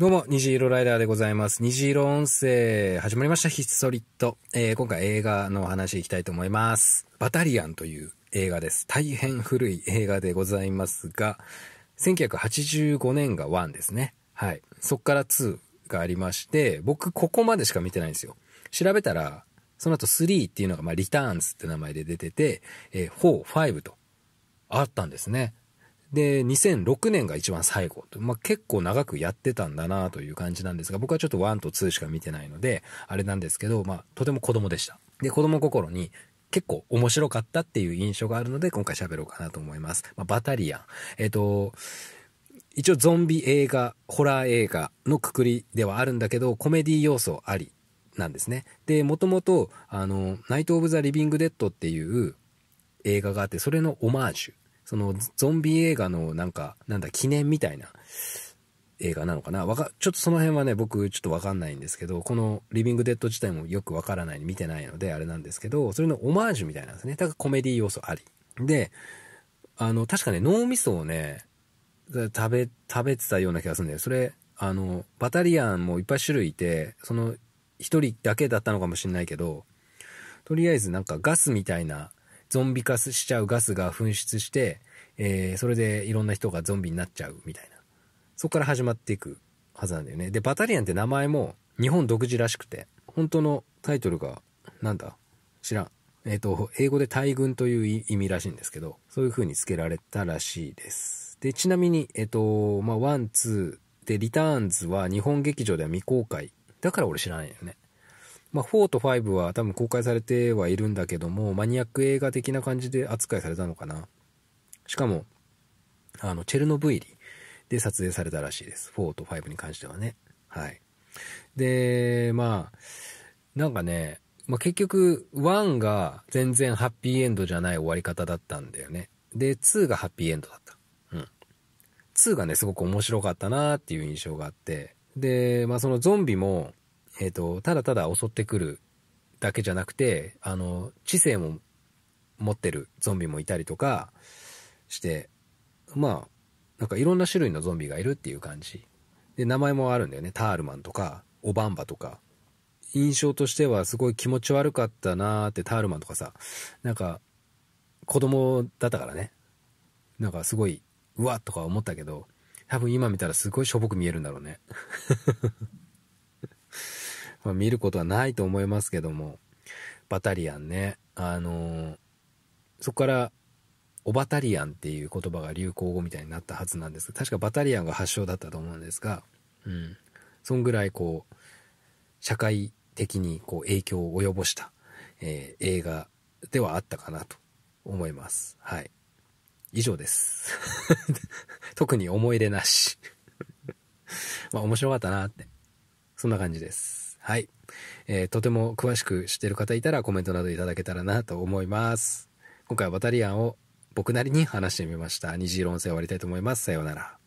どうも、虹色ライダーでございます。虹色音声、始まりました、ヒストリット。えー、今回映画のお話いきたいと思います。バタリアンという映画です。大変古い映画でございますが、1985年が1ですね。はい。そっから2がありまして、僕ここまでしか見てないんですよ。調べたら、その後3っていうのが、まあ、リターンズって名前で出てて、えー、4、5とあったんですね。で、2006年が一番最後と。まあ、結構長くやってたんだなという感じなんですが、僕はちょっと1と2しか見てないので、あれなんですけど、まあ、とても子供でした。で、子供心に結構面白かったっていう印象があるので、今回喋ろうかなと思います。まあ、バタリアン。えっ、と、一応ゾンビ映画、ホラー映画のくくりではあるんだけど、コメディ要素ありなんですね。で、もともと、あの、ナイト・オブ・ザ・リビング・デッドっていう映画があって、それのオマージュ。そのゾンビ映画のなんか、なんだ、記念みたいな映画なのかなわか、ちょっとその辺はね、僕ちょっとわかんないんですけど、このリビングデッド自体もよくわからない、見てないのであれなんですけど、それのオマージュみたいなんですね。だからコメディ要素あり。で、あの、確かね、脳みそをね、食べ、食べてたような気がするんだよ。それ、あの、バタリアンもいっぱい種類いて、その、一人だけだったのかもしれないけど、とりあえずなんかガスみたいな、ゾンビ化しちゃうガスが噴出して、えー、それでいろんな人がゾンビになっちゃうみたいな。そこから始まっていくはずなんだよね。で、バタリアンって名前も日本独自らしくて、本当のタイトルが、なんだ？知らん。えっ、ー、と、英語で大軍という意味らしいんですけど、そういう風に付けられたらしいです。で、ちなみに、えっ、ー、と、まあ、ワン、ツーで、リターンズは日本劇場では未公開。だから俺知らないよね。まあ、4と5は多分公開されてはいるんだけども、マニアック映画的な感じで扱いされたのかな。しかも、あの、チェルノブイリで撮影されたらしいです。4と5に関してはね。はい。で、まあ、なんかね、まあ、結局、1が全然ハッピーエンドじゃない終わり方だったんだよね。で、2がハッピーエンドだった。うん。2がね、すごく面白かったなっていう印象があって。で、まあ、そのゾンビも、えっ、ー、と、ただただ襲ってくるだけじゃなくて、あの、知性も持ってるゾンビもいたりとかして、まあ、なんかいろんな種類のゾンビがいるっていう感じ。で、名前もあるんだよね。タールマンとか、オバンバとか。印象としてはすごい気持ち悪かったなーってタールマンとかさ、なんか、子供だったからね。なんかすごい、うわっとか思ったけど、多分今見たらすごいしょぼく見えるんだろうね。まあ、見ることはないと思いますけども、バタリアンね、あのー、そこから、オバタリアンっていう言葉が流行語みたいになったはずなんです確かバタリアンが発祥だったと思うんですが、うん。そんぐらいこう、社会的にこう影響を及ぼした、えー、映画ではあったかなと思います。はい。以上です。特に思い入れなし。まあ面白かったなって。そんな感じです。はい。えー、とても詳しく知ってる方いたらコメントなどいただけたらなと思います。今回はバタリアンを僕なりに話してみました。虹色音声終わりたいと思います。さようなら。